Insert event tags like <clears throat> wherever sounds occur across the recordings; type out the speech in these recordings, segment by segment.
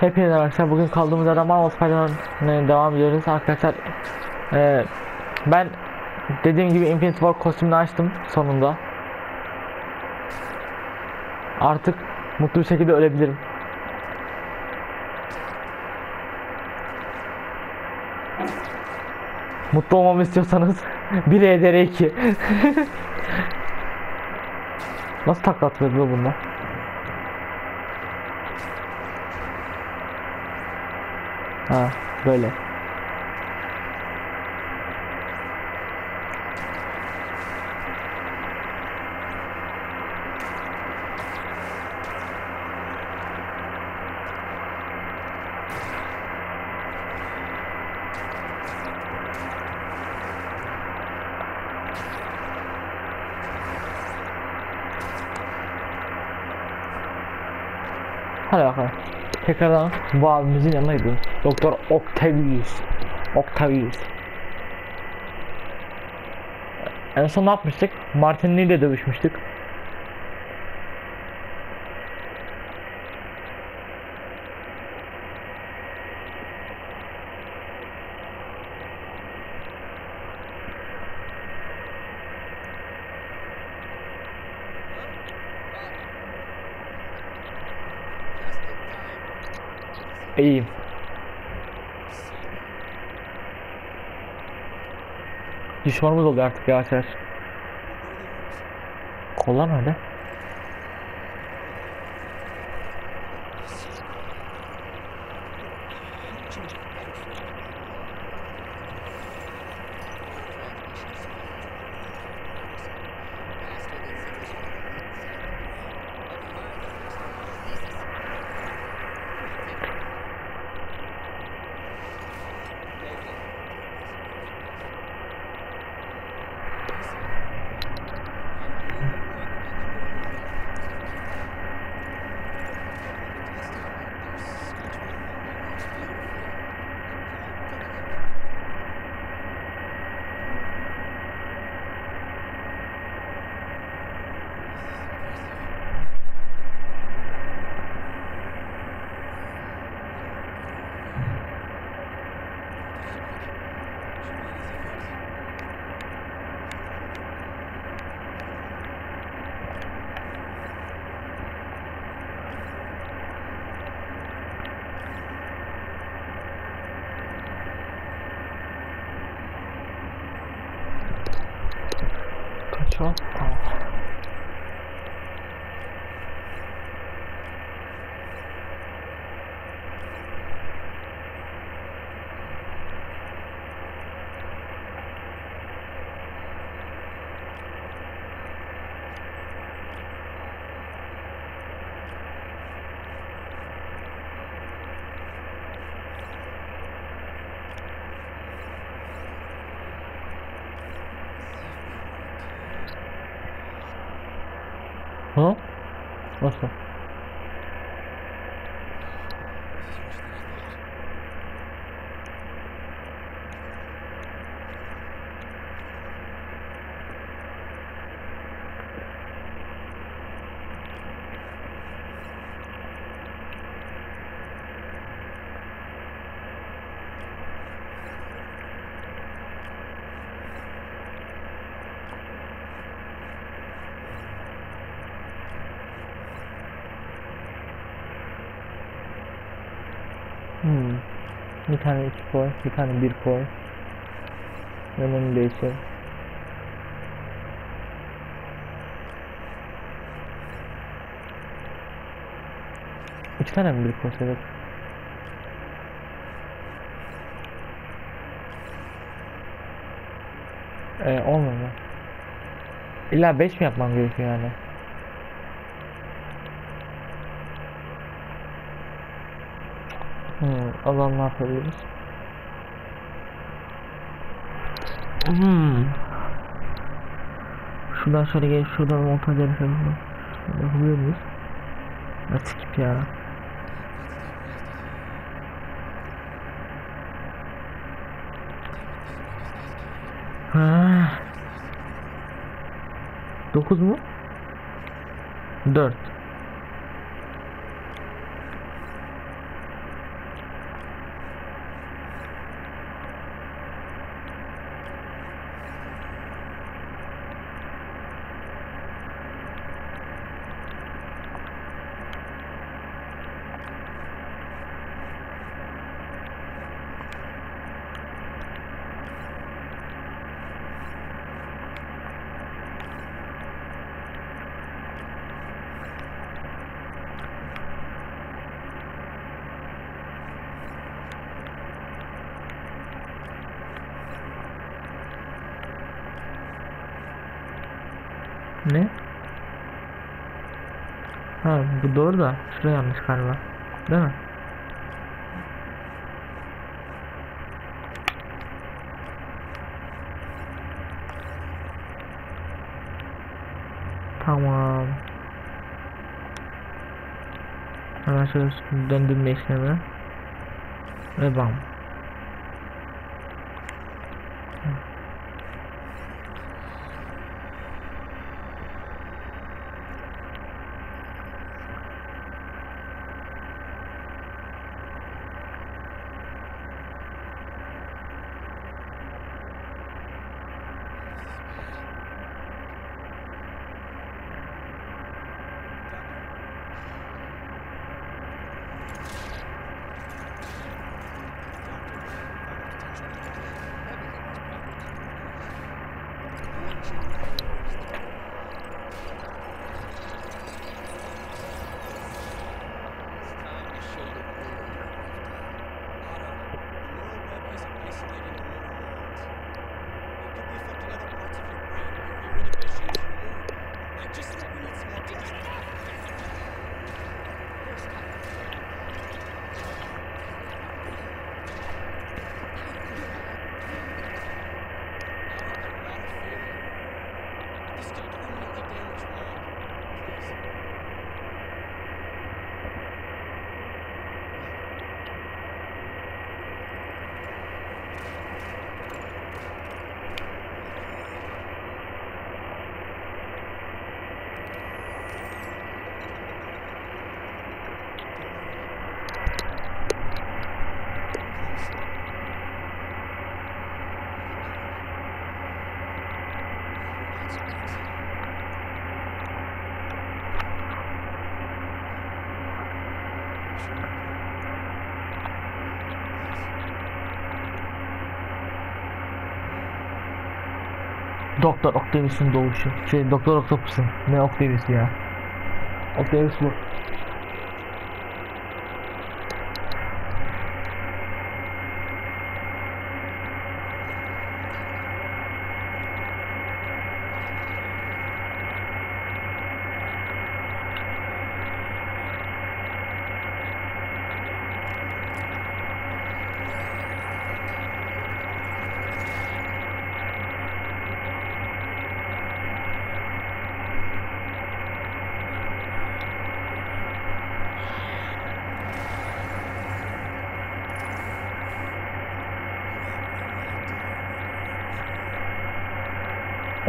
Hepinize arkadaşlar bugün kaldığımız yerden Marvel Spider-Man'e devam ediyoruz arkadaşlar. Ee, ben dediğim gibi Infinity War kostümünü açtım sonunda. Artık mutlu bir şekilde ölebilirim. Mutlu olmamı istiyorsanız 1 EDR 2 Nasıl takla atıyor bu bunlar? Ha böyle. Hadi bakalım. Tekrardan bu abimizin yanına gidiyoruz. Doktor Octavius. Octavius. En son ne yapmıştık? Martinelli ile dövüşmüştük. İyiyim. Düşmanımız oluyor artık yavaş yavaş. Kolla mı öyle? Kaç o? Tamam. Hı? Nasıl? Hmm. Bir tane iki koy, bir tane bir koy. Yönünü değiştir. İki tane mi bir koysaydık? Ee, olmuyor mu? İlla 5 mi yapmam gerekiyor yani? Hmm, o zaman ne yapabiliriz? Hmm. Şuradan şöyle gelip şuradan montaj muyuz? Ne skip ya. Ha. 9 mu? 4 Ne? Ha bu doğru da şuraya yanlış galiba. Değil mi? Tamam. Hemen şöyle döndürme işlemi. Ve bam. Doktor Octavius'un doğuşu. Şey Doktor Octopus'un. Ne Octavius ya? Octavius bu.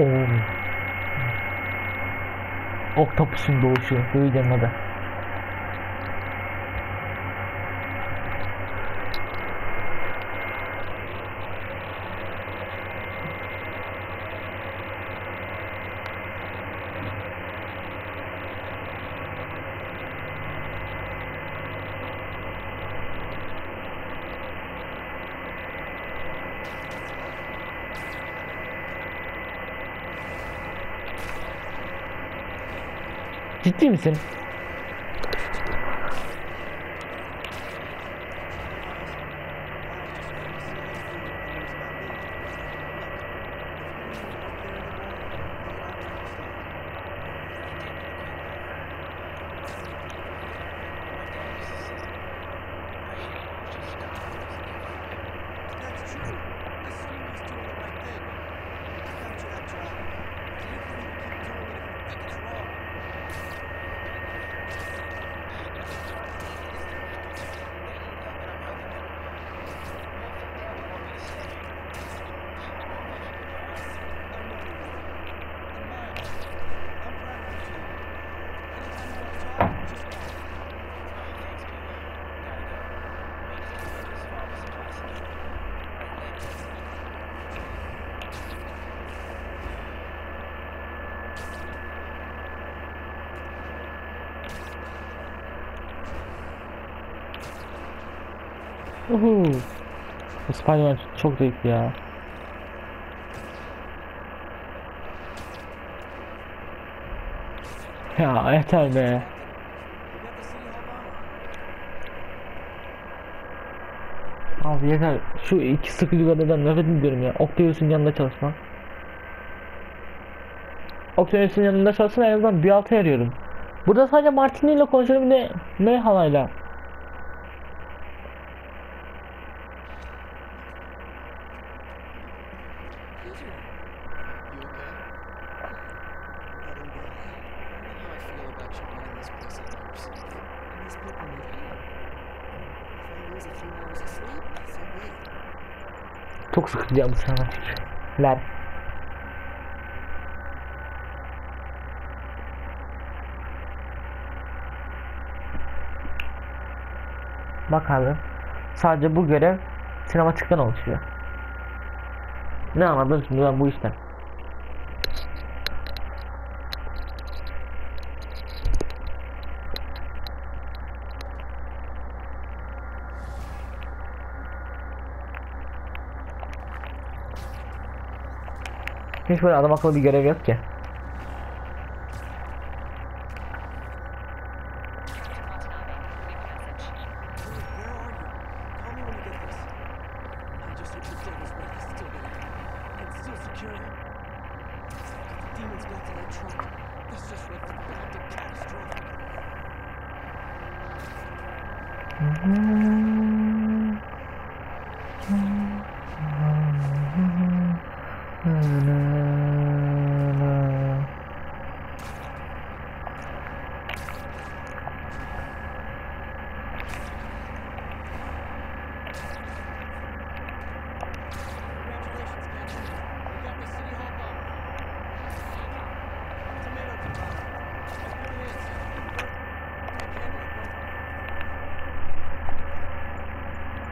Oo. Octopus'un doğuşu. Videonun adı. Ciddi misin? Uhu. Spider-Man çok zevkli ya. Ya yeter be. Abi yeter. Şu iki sıkıcı adamdan nefret ediyorum ya. Octavius'un yanında çalışma. Optimus'un yanında çalışsın en azından bir altı arıyorum. Burada sadece Martini ile konuşuyorum bir de ne Çok sıkıcı bu seferler. Bak abi. Sadece bu görev sinematikten oluşuyor. Ne anladın şimdi ben bu işten? Hiç böyle adam akıllı bir görev yok ki.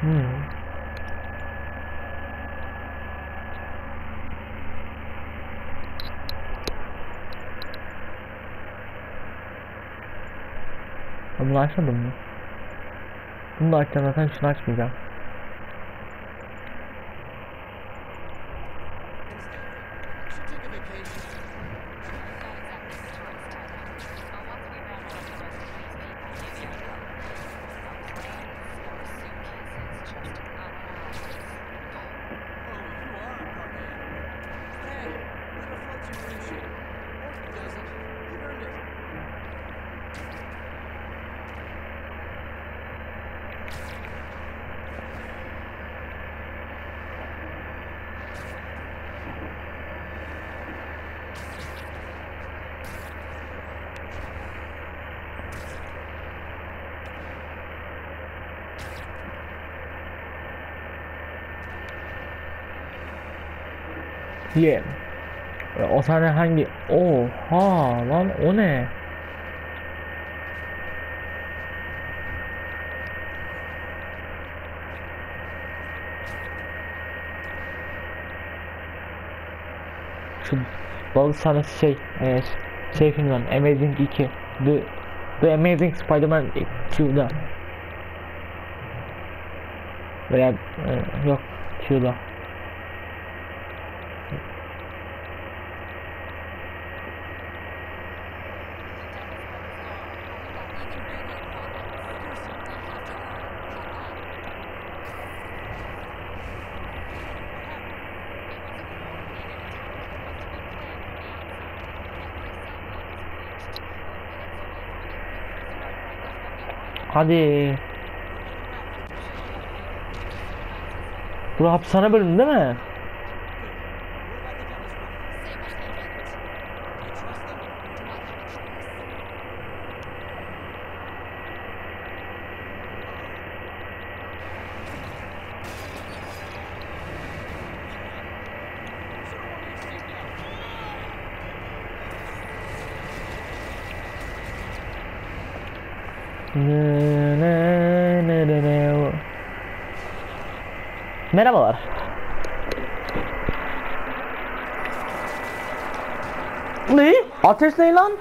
Hmm. Bunu açmadım mı? Bunu da açacağım zaten şunu açmayacağım. Ye. E, O sahne hangi? Oha lan o ne? Şu balık sahnesi şey, e, şey filmden Amazing 2 The, The Amazing Spider-Man 2'da veya e, yok 2'da Hadi. Bu hapishane bölümü değil mi? What about the devil's breath? You trust them? Sir, want your seatbelt? Ne, ne, ne, ne, ne. Merhabalar. Ne? Ateş ne lan?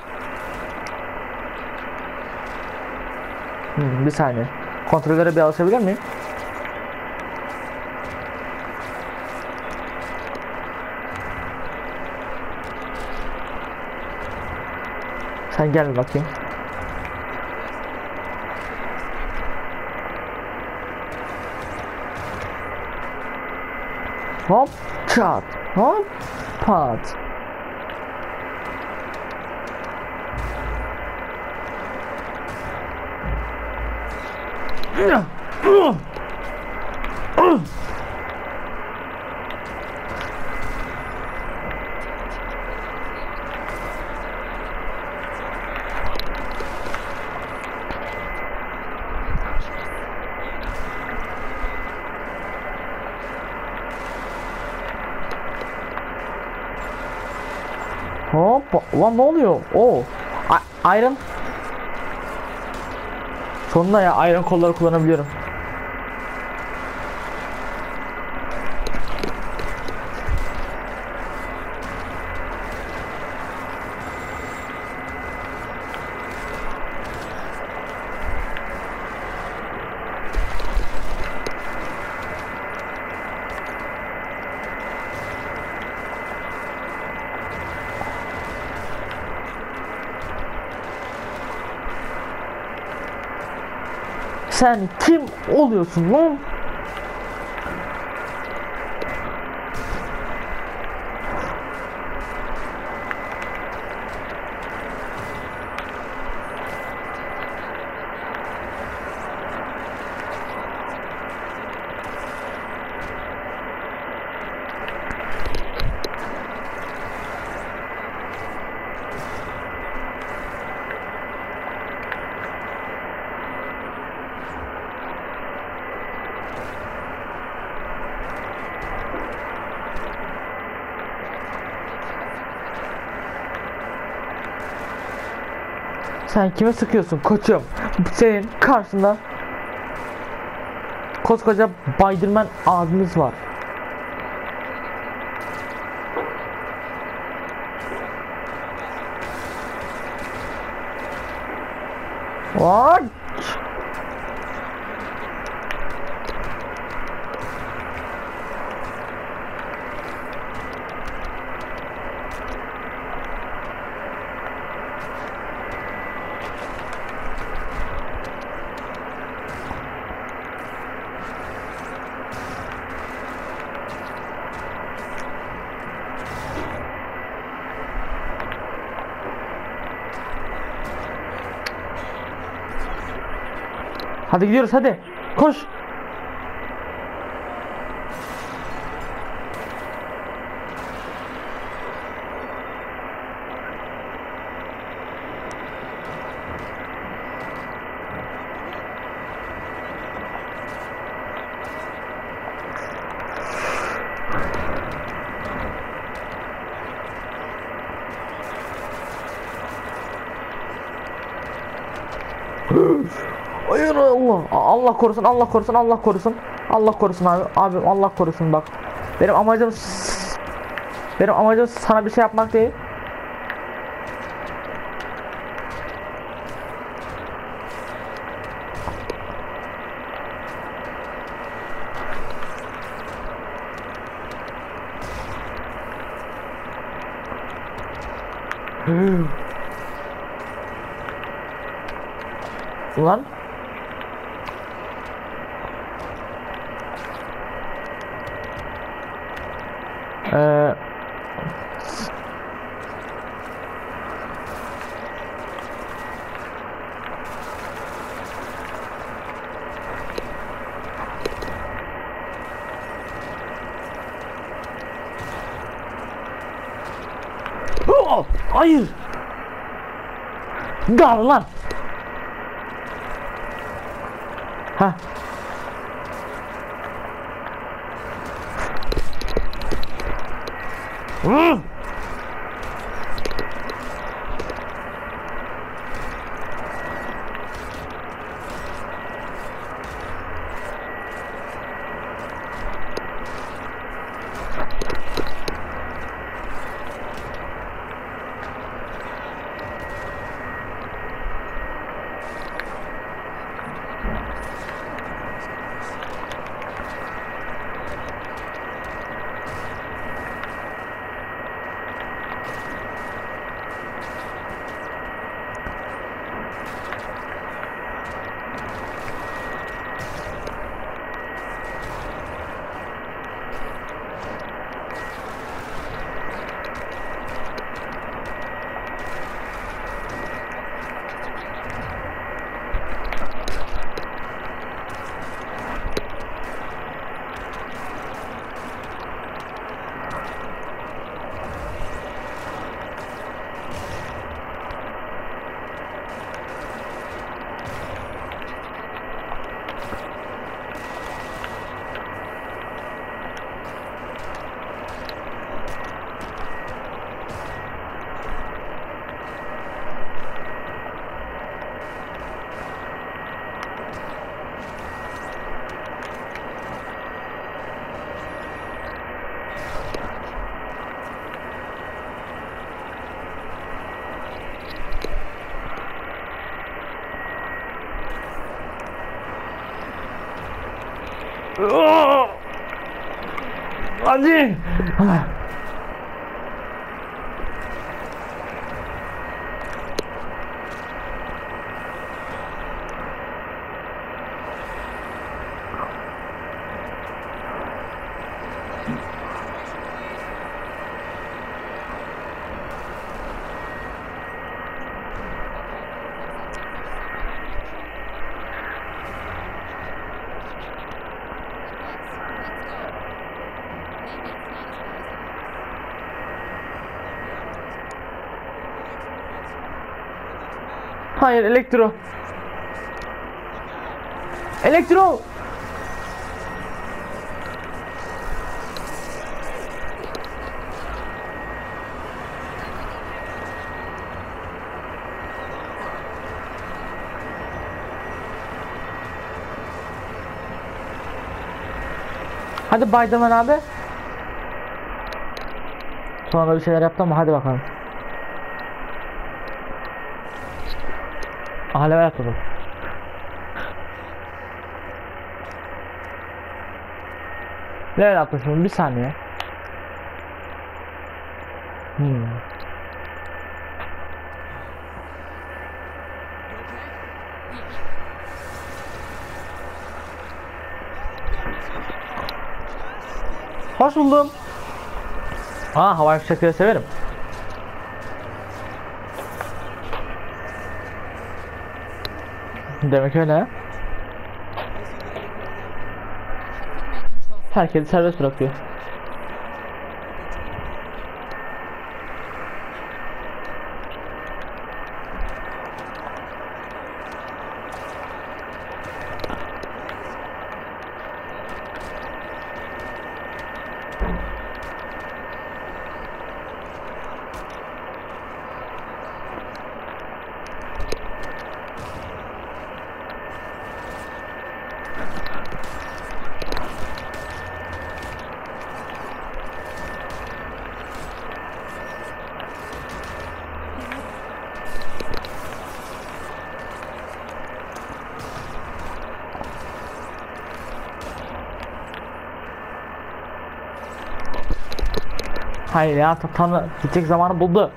Hmm, bir saniye. Kontrollere bir alışabilir miyim? Sen gel bakayım. Hop, Chart, Hop, Part. Ja. Uh. Ulan ne oluyor? Oo. Iron. Sonunda ya Iron kolları kullanabiliyorum. Sen kim oluyorsun lan? Sen kime sıkıyorsun koçum? Senin karşında koskoca Baydırman abimiz var. What? Gidiyoruz hadi. Koş. Korusun, Allah korusun, Allah korusun. Allah korusun abi. Abim Allah korusun bak. Benim amacım benim amacım sana bir şey yapmak değil. Ulan Ee, Oh, hayır. Gel lan. Ha. Hmm. Hadi. Hayır elektro. Elektro. Hadi Baydaman abi. Sonra bir şeyler yaptı ama hadi bakalım. Hala yapalım. Ne yapmışım? Bir saniye. Hmm. Hoş buldum. Aa havai fişekleri severim. Demek öyle. Herkesi serbest bırakıyor. Hayır ya ta- tanı gidecek zamanı buldu.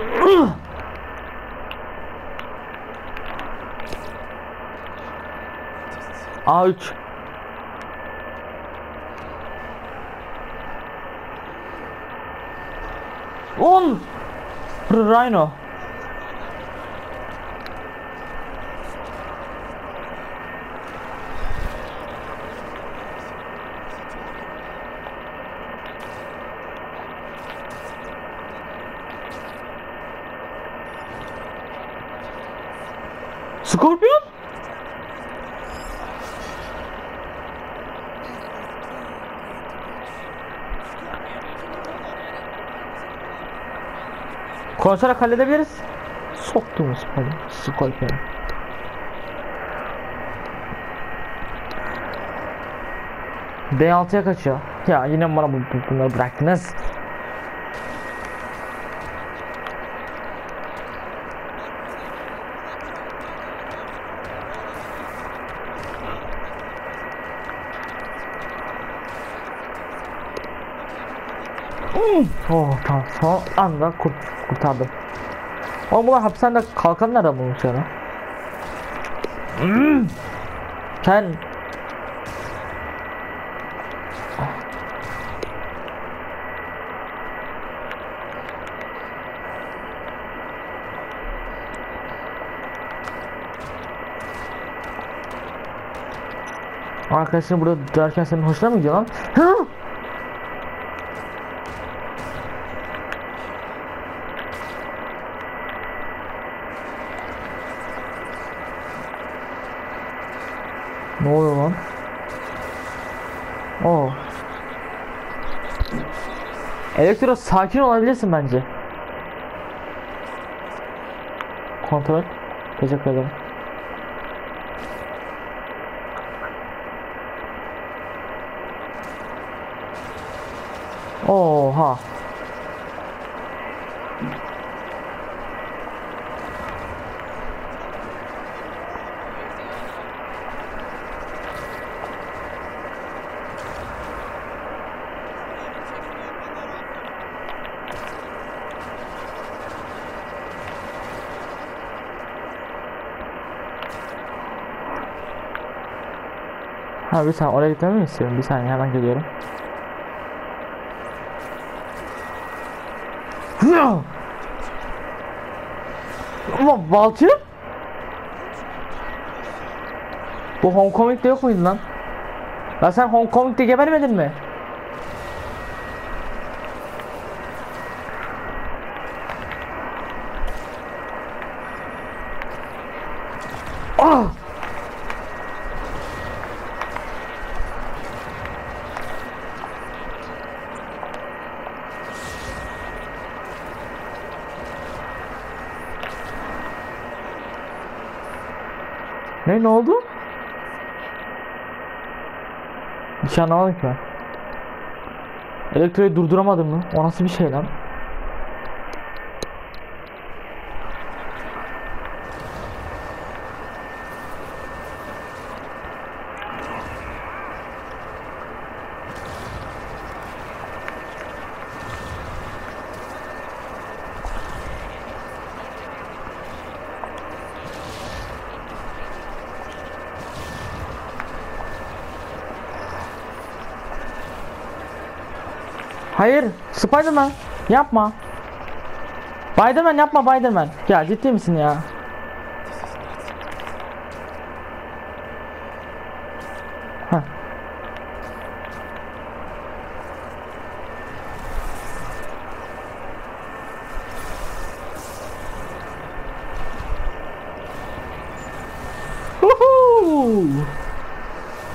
<clears throat> A3 10 Rhino Konuşarak halledebiliriz. Soktuğumuz pardon. Scorpion. D6'ya kaçıyor. Ya yine bana bu, bu- bunları bıraktınız. Hmm. Oh tamam son anda kurt, kurtardım. Oğlum bunlar hapishanede kalkan nereden bulmuş ya. Sen Arkadaşın burada derken senin hoşuna mı gidiyor lan? Hı? Ne oluyor lan? Oo. Elektro sakin olabilirsin bence. Kontrol. Teşekkür ederim. Oha. Ha bir saniye oraya gitmemi mi istiyorum? Bir saniye hemen geliyorum. Ama balçı? Bu Hong Kong'da yok muydu lan? Lan sen Hong Kong'da gebermedin mi? Ne oldu? Bir şey anlamadım ki ben. Elektriği durduramadım mı? O nasıl bir şey lan? Hayır, Spiderman yapma. Spiderman yapma Spiderman. Ya ciddi misin ya? Heh.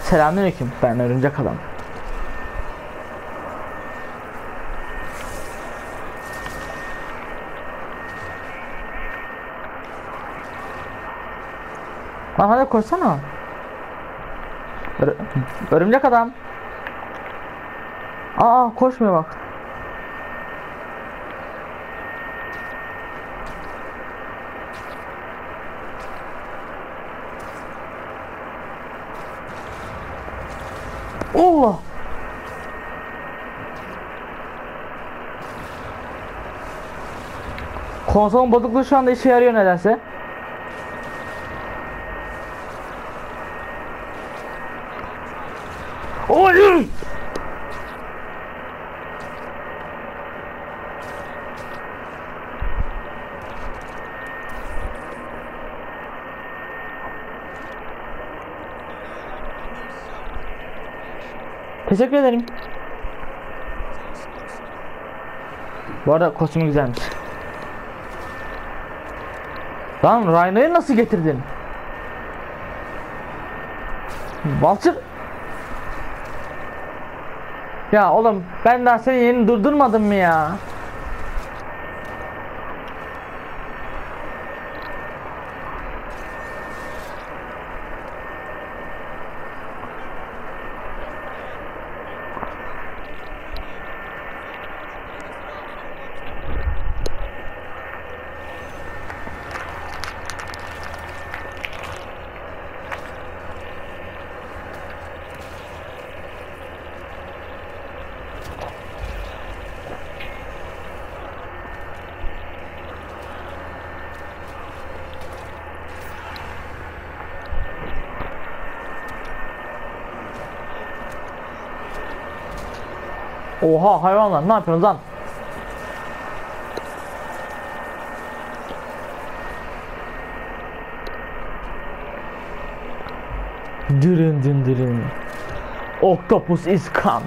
Selamünaleyküm. Ben örümcek adam. Koşsana. Ör- örümcek adam. Aa koşmuyor bak. Allah. Konsolun bozukluğu şu anda işe yarıyor nedense. Hayır! Teşekkür ederim. Bu arada kostümü güzelmiş. Lan Rhino'yu nasıl getirdin? Vulture ya oğlum ben daha seni yeni durdurmadım mı ya? Oha hayvanlar ne yapıyorsunuz lan? Dırın dın dırın. Octopus is coming.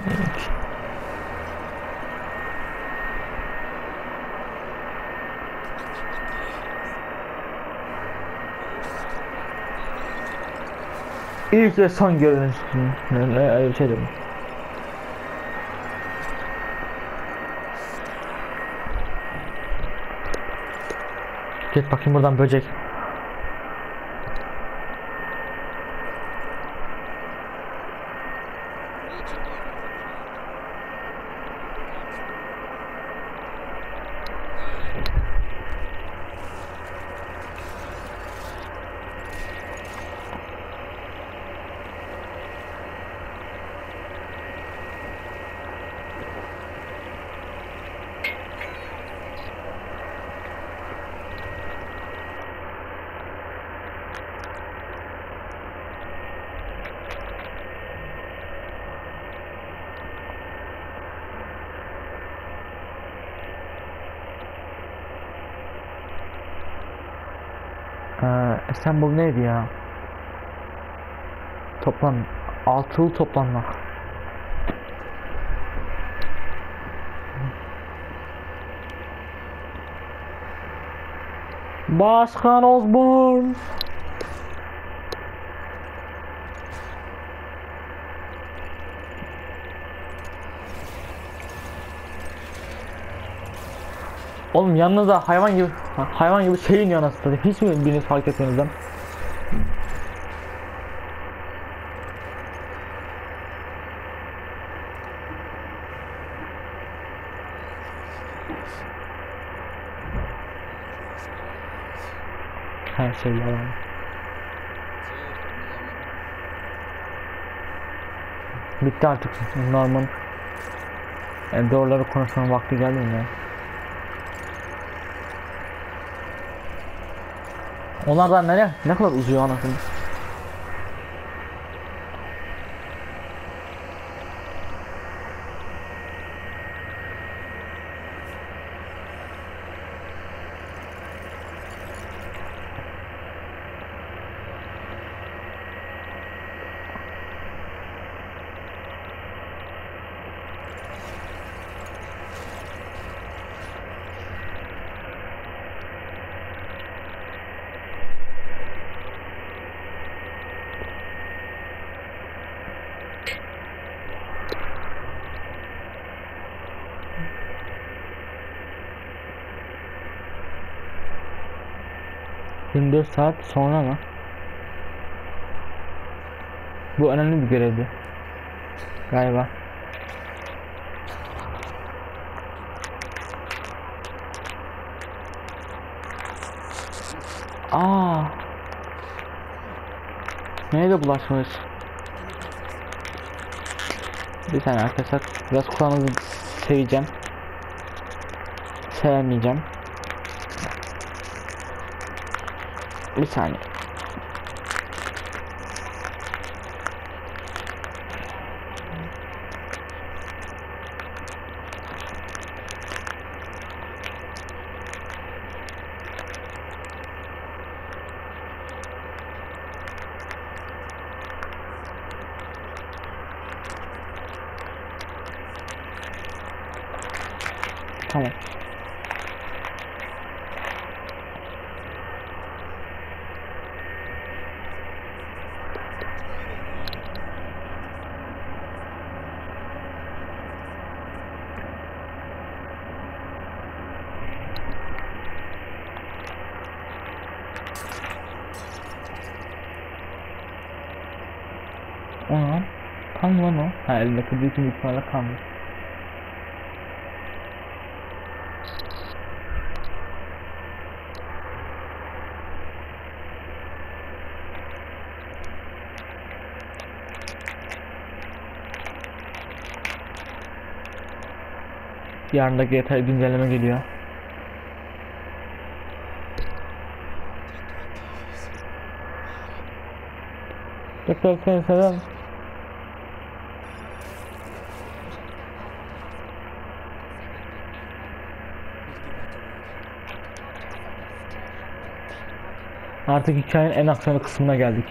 İlk ve son görünüş. Ne, ne, şey dedim. Git bakayım buradan böcek. Ee, İstanbul neydi ya? Toplam altılı toplanma. Başkan Osborn. Oğlum yanınızda hayvan gibi hayvan gibi şey iniyor. Hiç mi biriniz fark etmediniz lan? Her şey yalan. Bitti artık Norman. E, doğruları konuşmanın vakti geldi mi ya? Onlardan ne ne kadar uzuyor anasını? ...24 saat sonra mı? Bu önemli bir görevdi. Galiba. Aa. Neye de bulaşmış? Bir saniye arkadaşlar. Biraz kulağınızı seveceğim. Sevmeyeceğim. Bir saniye. Tamam. O lan. Kan mı lan o? Ha eldeki büyük bir ihtimalle kan. Yarın da GTA güncelleme geliyor. Tekrar seni severim. Artık hikayenin en aksiyonlu kısmına geldik.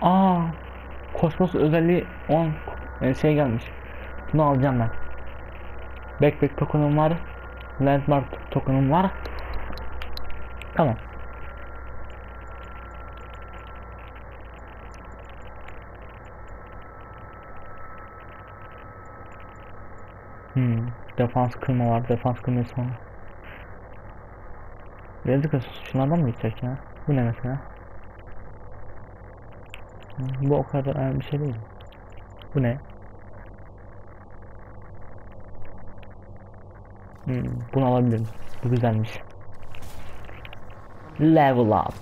Aa, kosmos özelliği 10 e, şey gelmiş. Bunu alacağım ben. Backpack token'um var. Landmark token'um var. Tamam. Hmm, defans kırma var. Defans kırma sonra. Yazık olsun. Şunlardan mı gidecek ya? Bu ne mesela? Bu o kadar önemli bir şey değil. Bu ne? Hmm, bunu alabilirim. Bu güzelmiş. Level up.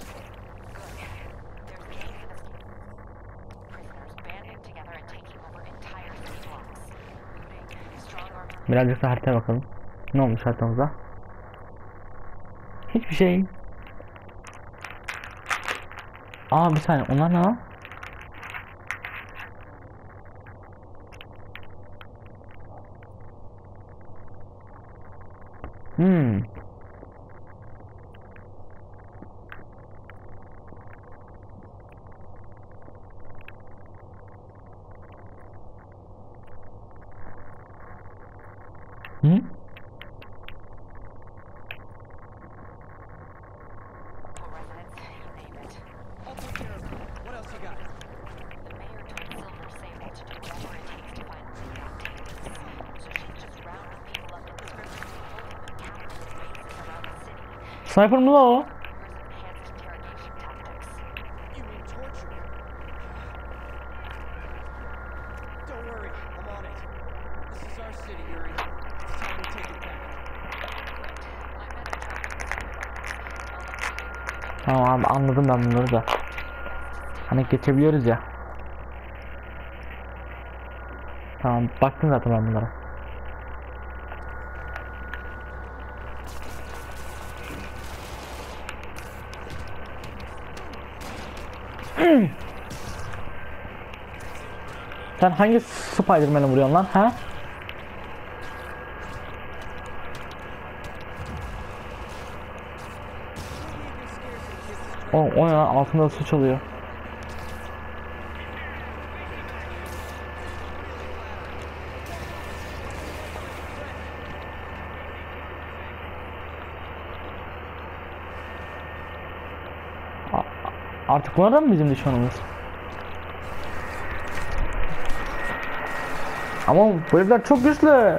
Birazcık da haritaya bakalım. Ne olmuş haritamıza? Hiçbir şey. Aa bir saniye onlar ne lan? Hmm. Back. I'm at a Tamam abi anladım ben bunları da. Hani geçebiliyoruz ya. Tamam baktım zaten ben bunlara. Sen hangi Spider-Man'e vuruyorsun lan ha? O, o ya altında su çalıyor. Artık bunlar da mı bizim düşmanımız? Ama bu herifler çok güçlü.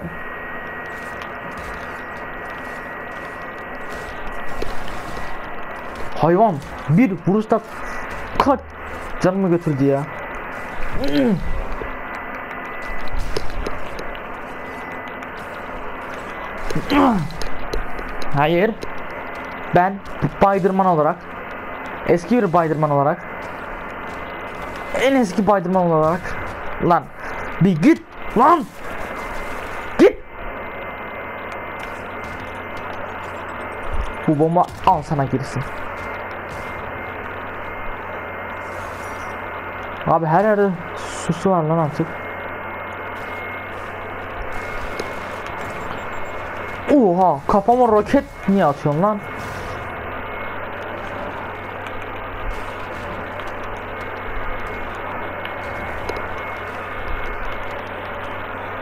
Hayvan bir vuruşta kaç canımı götürdü ya. Hayır. Ben Spiderman olarak eski bir Spiderman olarak en eski Spiderman olarak lan bir git lan git bu bomba al sana girsin Abi her yerde susu var lan artık. Oha kafama roket niye atıyorsun lan?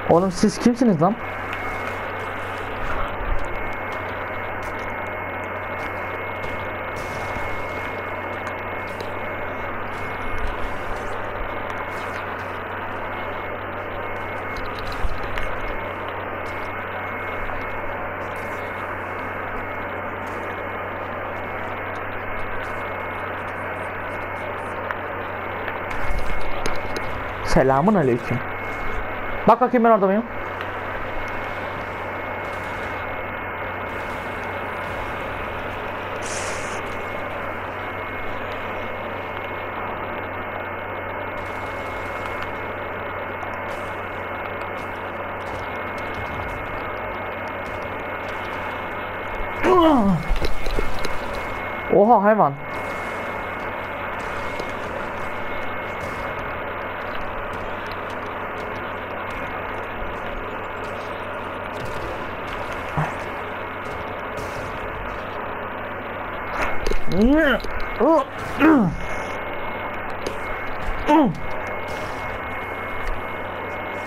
Oğlum siz kimsiniz lan? Selamun aleyküm. Bak bakayım ben orada? Oha hayvan.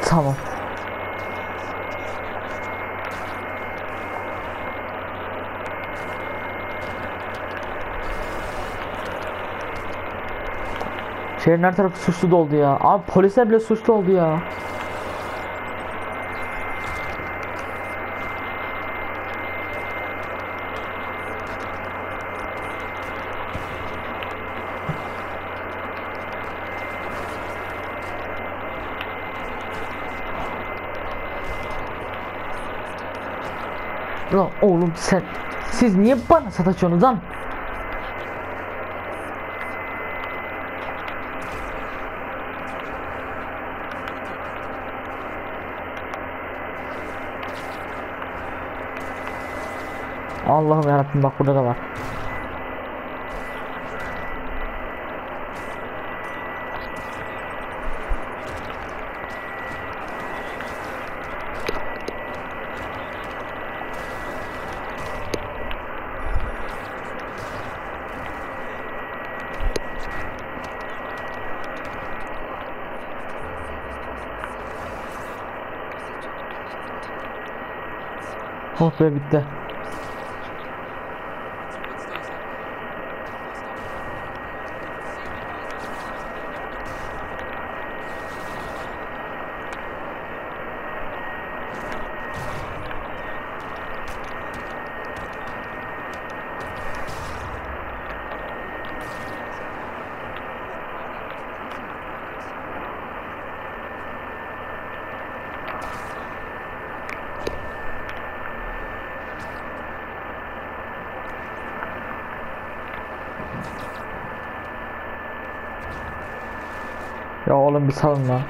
Tamam. Şehrin her tarafı suçlu doldu ya. Abi polisler bile suçlu oldu ya. Ya oğlum sen siz niye bana sataşıyorsunuz lan? Allah'ım yarabbim bak burada da var. Oh be bitti. Ya oğlum bir salın lan.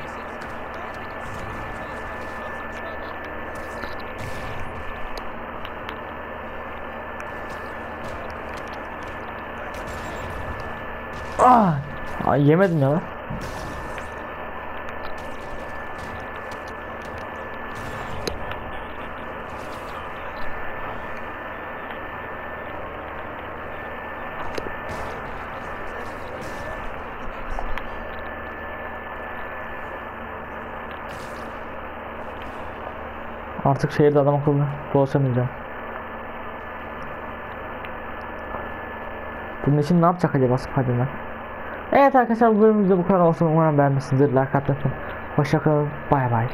Ah! Yemedim ya lan. Artık şehirde adam akıllı dolaşamayacağım. Bunun için ne yapacak acaba Spiderman? Evet arkadaşlar bu bölümümüzde bu kadar olsun. Umarım beğenmişsinizdir. Like unutmayın. Hoşçakalın. Bay bay.